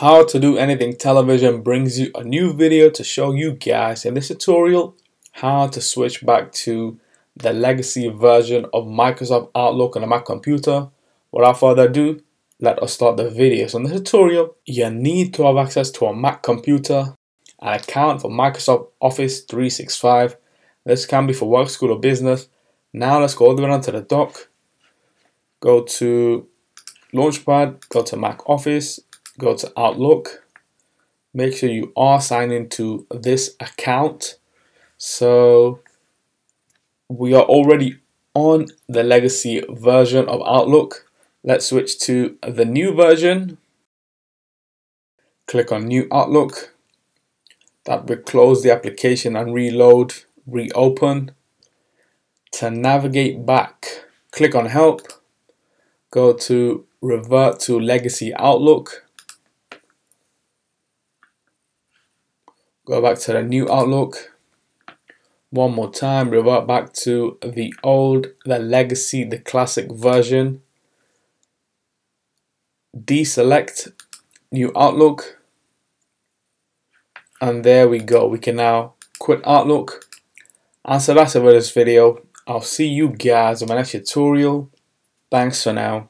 How to do anything television brings you a new video to show you guys in this tutorial how to switch back to the legacy version of Microsoft Outlook on a Mac computer. Without further ado, let us start the video. So in this tutorial, you need to have access to a Mac computer, an account for Microsoft Office 365. This can be for work, school, or business. Now let's go all the way down to the dock. Go to Launchpad, go to Mac Office, go to Outlook. Make sure you are signed into this account. So we are already on the legacy version of Outlook. Let's switch to the new version. Click on New Outlook. That will close the application and reload, reopen. To navigate back, click on Help. Go to Revert to Legacy Outlook go back to the new Outlook. One more time, revert back to the old, the legacy, the classic version. Deselect new Outlook. And there we go. We can now quit Outlook. And so that's it for this video. I'll see you guys in my next tutorial. Thanks for now.